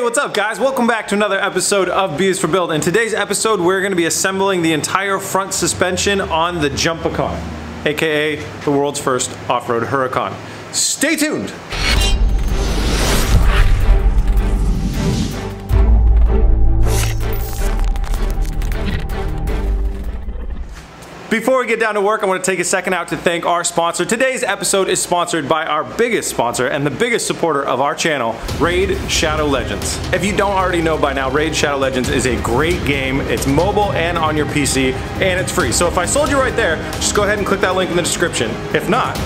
Hey, what's up guys? Welcome back to another episode of B for Build. In today's episode, we're gonna be assembling the entire front suspension on the Jumpacan, AKA the world's first off-road Huracan. Stay tuned! Before we get down to work, I want to take a second out to thank our sponsor. Today's episode is sponsored by our biggest sponsor and the biggest supporter of our channel, Raid Shadow Legends. If you don't already know by now, Raid Shadow Legends is a great game. It's mobile and on your PC, and it's free. So if I sold you right there, just go ahead and click that link in the description. If not,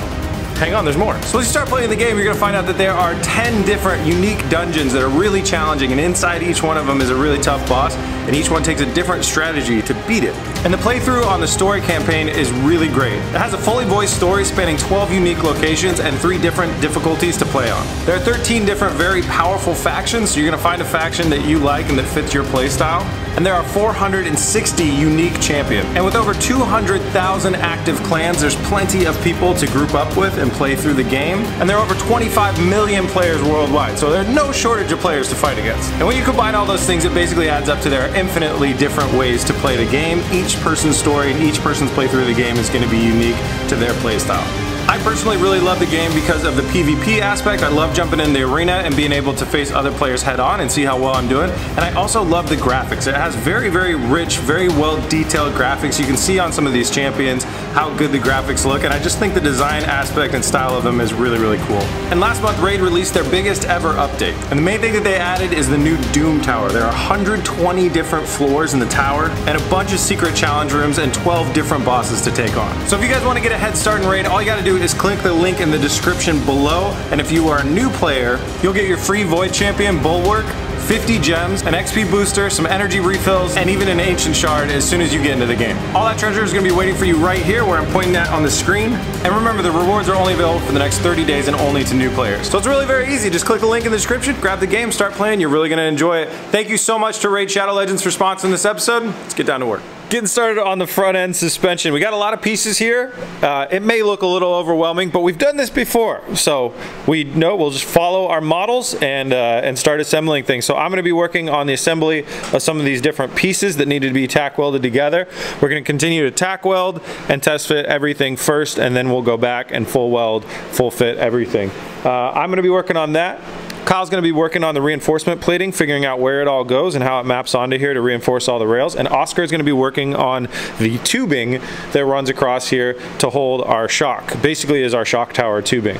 hang on, there's more. So as you start playing the game, you're gonna find out that there are 10 different unique dungeons that are really challenging, and inside each one of them is a really tough boss, and each one takes a different strategy to beat it. And the playthrough on the story campaign is really great. It has a fully voiced story spanning 12 unique locations and three different difficulties to play on. There are 13 different very powerful factions, so you're gonna find a faction that you like and that fits your playstyle. And there are 460 unique champions. And with over 200,000 active clans, there's plenty of people to group up with and play through the game. And there are over 25 million players worldwide, so there's no shortage of players to fight against. And when you combine all those things, it basically adds up to there are infinitely different ways to play the game. Each person's story and each person's playthrough of the game is going to be unique to their playstyle. I personally really love the game because of the PvP aspect. I love jumping in the arena and being able to face other players head on and see how well I'm doing. And I also love the graphics. It has very, very rich, very well detailed graphics. You can see on some of these champions how good the graphics look. And I just think the design aspect and style of them is really, really cool. And last month, Raid released their biggest ever update. And the main thing that they added is the new Doom Tower. There are 120 different floors in the tower and a bunch of secret challenge rooms and 12 different bosses to take on. So if you guys want to get a head start in Raid, all you gotta do is click the link in the description below. And if you are a new player, you'll get your free Void Champion Bulwark 50 gems, an XP booster, some energy refills, and even an ancient shard as soon as you get into the game. All that treasure is going to be waiting for you right here where I'm pointing at on the screen. And remember, the rewards are only available for the next 30 days and only to new players. So it's really very easy. Just click the link in the description, grab the game, start playing. You're really going to enjoy it. Thank you so much to Raid Shadow Legends for sponsoring this episode. Let's get down to work. Getting started on the front end suspension. We got a lot of pieces here. Uh, it may look a little overwhelming, but we've done this before. So we know we'll just follow our models and, uh, and start assembling things. So I'm gonna be working on the assembly of some of these different pieces that needed to be tack welded together. We're gonna continue to tack weld and test fit everything first, and then we'll go back and full weld, full fit everything. Uh, I'm gonna be working on that. Kyle's going to be working on the reinforcement plating, figuring out where it all goes and how it maps onto here to reinforce all the rails. And Oscar is going to be working on the tubing that runs across here to hold our shock. Basically is our shock tower tubing.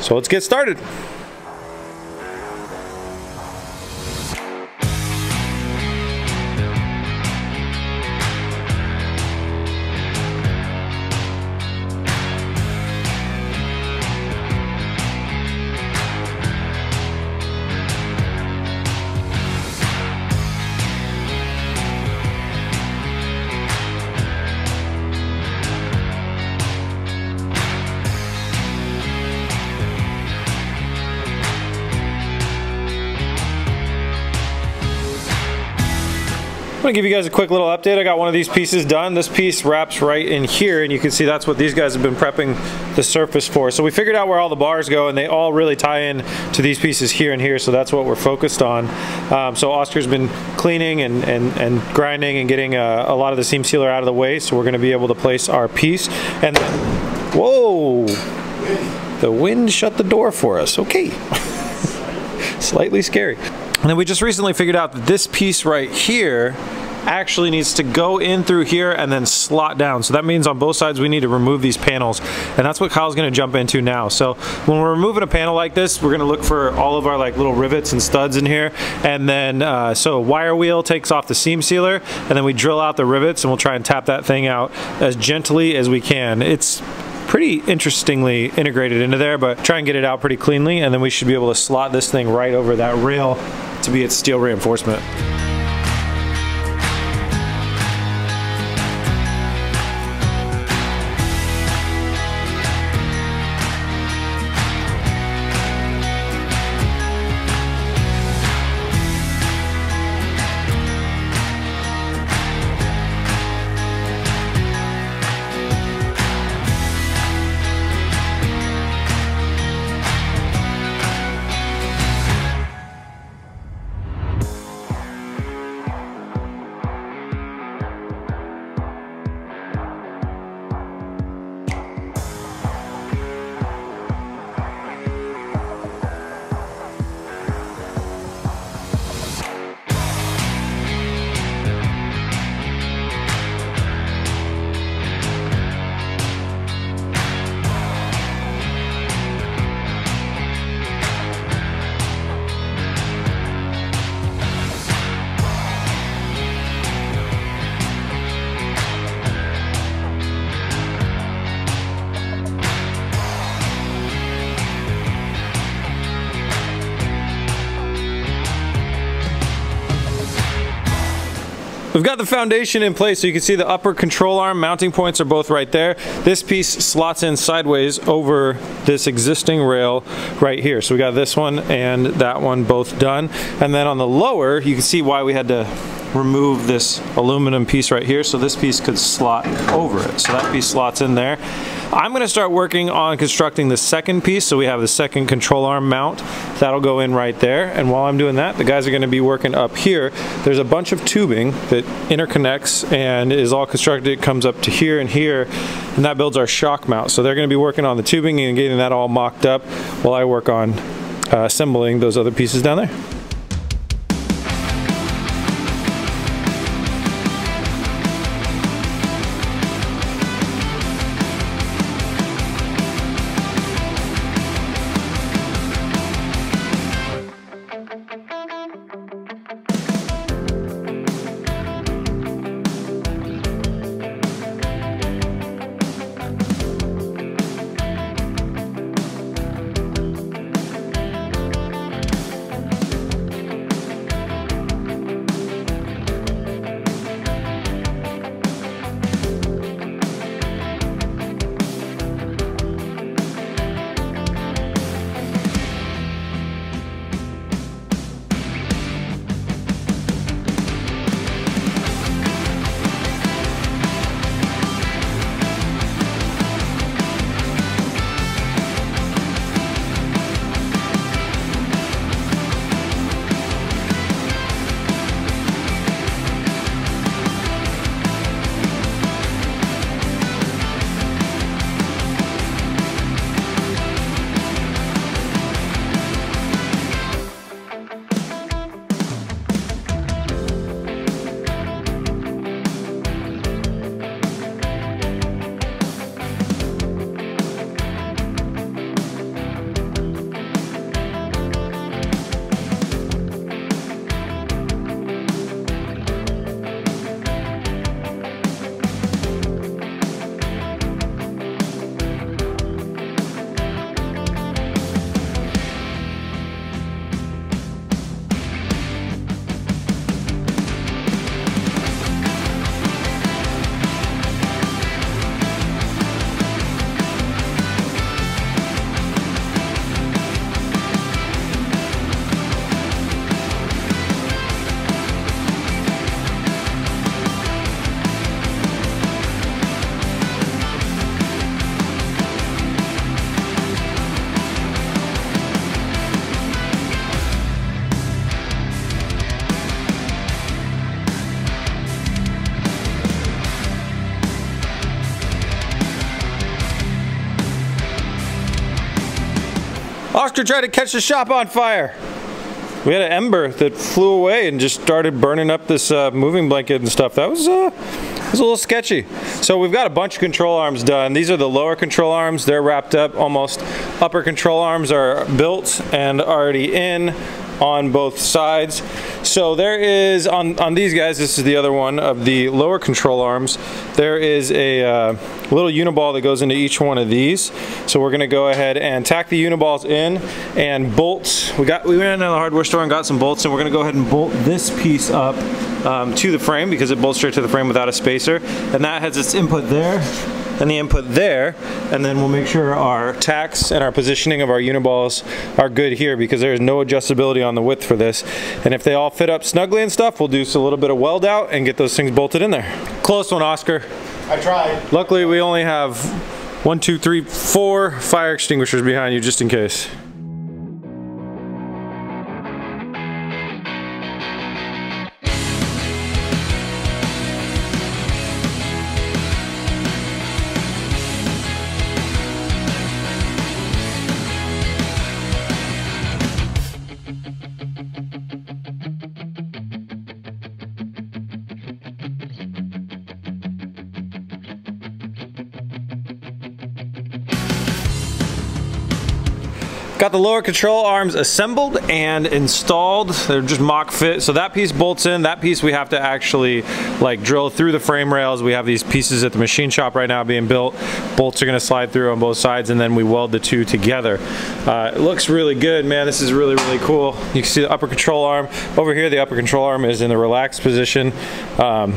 So let's get started. I'm gonna give you guys a quick little update. I got one of these pieces done. This piece wraps right in here and you can see that's what these guys have been prepping the surface for. So we figured out where all the bars go and they all really tie in to these pieces here and here. So that's what we're focused on. Um, so Oscar's been cleaning and, and, and grinding and getting a, a, lot of the seam sealer out of the way. So we're gonna be able to place our piece. And whoa, the wind shut the door for us. Okay. Slightly scary. And then we just recently figured out that this piece right here actually needs to go in through here and then slot down. So that means on both sides we need to remove these panels and that's what Kyle's gonna jump into now. So when we're removing a panel like this, we're gonna look for all of our like little rivets and studs in here. And then, uh, so wire wheel takes off the seam sealer and then we drill out the rivets and we'll try and tap that thing out as gently as we can. It's pretty interestingly integrated into there, but try and get it out pretty cleanly and then we should be able to slot this thing right over that rail to be its steel reinforcement. We've got the foundation in place so you can see the upper control arm mounting points are both right there. This piece slots in sideways over this existing rail right here. So we got this one and that one both done. And then on the lower, you can see why we had to remove this aluminum piece right here so this piece could slot over it. So that piece slots in there. I'm gonna start working on constructing the second piece so we have the second control arm mount. That'll go in right there and while I'm doing that the guys are gonna be working up here. There's a bunch of tubing that interconnects and is all constructed. It comes up to here and here and that builds our shock mount. So they're gonna be working on the tubing and getting that all mocked up while I work on uh, assembling those other pieces down there. Oscar tried to catch the shop on fire. We had an ember that flew away and just started burning up this uh, moving blanket and stuff. That was, uh, was a little sketchy. So we've got a bunch of control arms done. These are the lower control arms. They're wrapped up almost. Upper control arms are built and already in on both sides. So there is, on, on these guys, this is the other one of the lower control arms, there is a uh, little uniball that goes into each one of these. So we're gonna go ahead and tack the uniballs in and bolts. We got we went into the hardware store and got some bolts and we're gonna go ahead and bolt this piece up um, to the frame because it bolts straight to the frame without a spacer. And that has its input there and the input there and then we'll make sure our tacks and our positioning of our uniballs are good here because there's no adjustability on the width for this and if they all fit up snugly and stuff we'll do a little bit of weld out and get those things bolted in there. Close one Oscar. I tried. Luckily we only have one, two, three, four fire extinguishers behind you just in case. Got the lower control arms assembled and installed. They're just mock fit. So that piece bolts in. That piece we have to actually like drill through the frame rails. We have these pieces at the machine shop right now being built. Bolts are gonna slide through on both sides and then we weld the two together. Uh, it looks really good, man. This is really, really cool. You can see the upper control arm. Over here, the upper control arm is in the relaxed position. Um,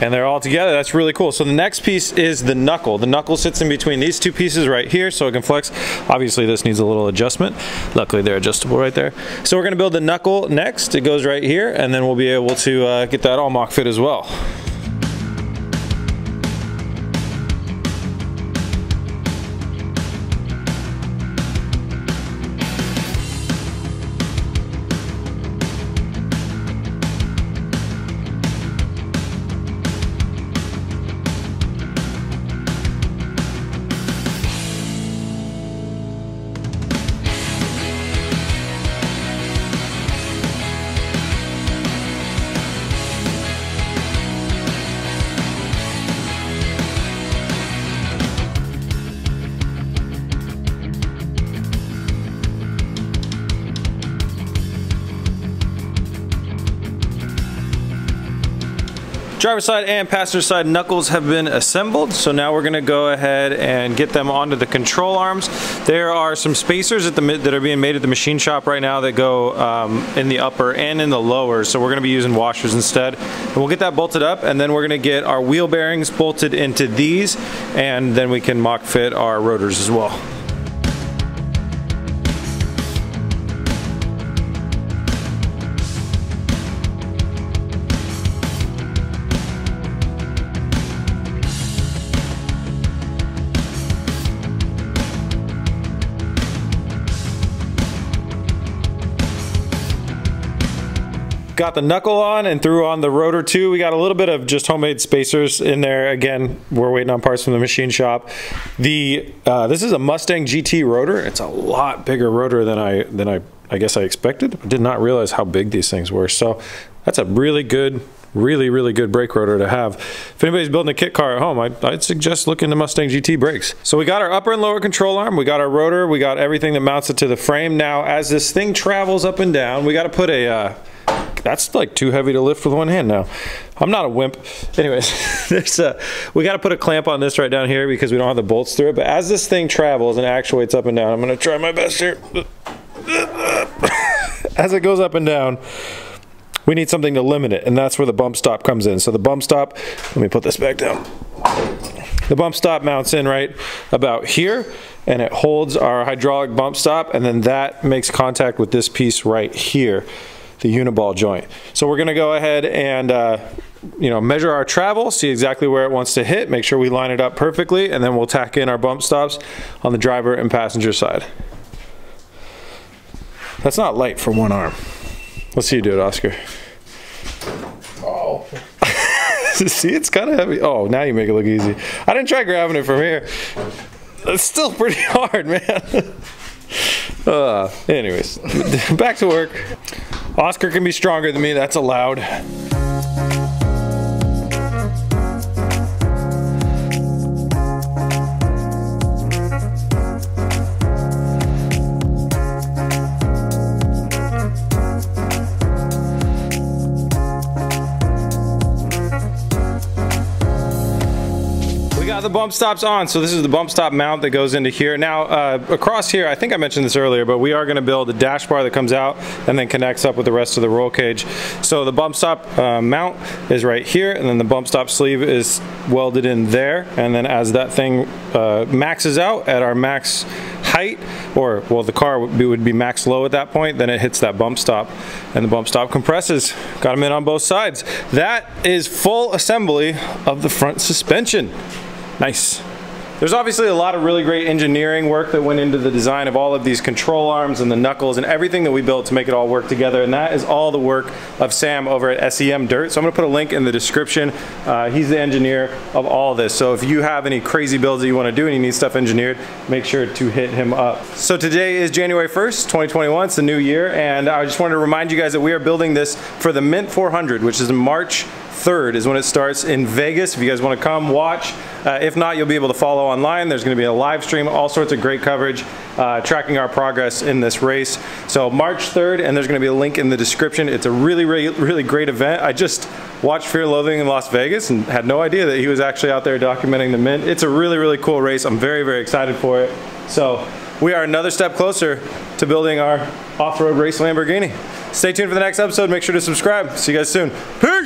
and they're all together. That's really cool. So the next piece is the knuckle. The knuckle sits in between these two pieces right here so it can flex. Obviously this needs a little adjustment. Luckily they're adjustable right there. So we're gonna build the knuckle next. It goes right here and then we'll be able to uh, get that all mock fit as well. Driver side and passenger side knuckles have been assembled. So now we're gonna go ahead and get them onto the control arms. There are some spacers the, that are being made at the machine shop right now that go um, in the upper and in the lower. So we're gonna be using washers instead. And we'll get that bolted up and then we're gonna get our wheel bearings bolted into these and then we can mock fit our rotors as well. Got the knuckle on and threw on the rotor too. We got a little bit of just homemade spacers in there. Again, we're waiting on parts from the machine shop. The uh, This is a Mustang GT rotor. It's a lot bigger rotor than I, than I, I guess I expected. I did not realize how big these things were. So that's a really good really really good brake rotor to have if anybody's building a kit car at home I'd, I'd, suggest looking to Mustang GT brakes so we got our upper and lower control arm we got our rotor we got everything that mounts it to the frame now as this thing travels up and down we got to put a uh, that's like too heavy to lift with one hand now. I'm not a wimp. Anyways, there's a, we got to put a clamp on this right down here because we don't have the bolts through it. But as this thing travels and actuates up and down, I'm going to try my best here. as it goes up and down, we need something to limit it, and that's where the bump stop comes in. So the bump stop, let me put this back down. The bump stop mounts in right about here, and it holds our hydraulic bump stop, and then that makes contact with this piece right here the uniball joint. So we're gonna go ahead and uh, you know, measure our travel, see exactly where it wants to hit, make sure we line it up perfectly, and then we'll tack in our bump stops on the driver and passenger side. That's not light for one arm. Let's see you do it, Oscar. Oh. see, it's kind of heavy. Oh, now you make it look easy. I didn't try grabbing it from here. It's still pretty hard, man. uh, anyways, back to work. Oscar can be stronger than me, that's allowed. Got the bump stops on. So this is the bump stop mount that goes into here. Now uh, across here, I think I mentioned this earlier, but we are gonna build a dash bar that comes out and then connects up with the rest of the roll cage. So the bump stop uh, mount is right here and then the bump stop sleeve is welded in there. And then as that thing uh, maxes out at our max height, or well the car would be, would be max low at that point, then it hits that bump stop and the bump stop compresses. Got them in on both sides. That is full assembly of the front suspension. Nice. There's obviously a lot of really great engineering work that went into the design of all of these control arms and the knuckles and everything that we built to make it all work together and that is all the work of Sam over at SEM Dirt. So I'm to put a link in the description. Uh, he's the engineer of all of this. So if you have any crazy builds that you want to do and you need stuff engineered, make sure to hit him up. So today is January 1st, 2021. It's the new year and I just wanted to remind you guys that we are building this for the Mint 400 which is in March 3rd is when it starts in Vegas. If you guys want to come watch, uh, if not, you'll be able to follow online. There's going to be a live stream, all sorts of great coverage, uh, tracking our progress in this race. So March 3rd, and there's going to be a link in the description. It's a really, really, really great event. I just watched Fear Loathing in Las Vegas and had no idea that he was actually out there documenting the mint. It's a really, really cool race. I'm very, very excited for it. So we are another step closer to building our off-road race Lamborghini. Stay tuned for the next episode. Make sure to subscribe. See you guys soon. Peace!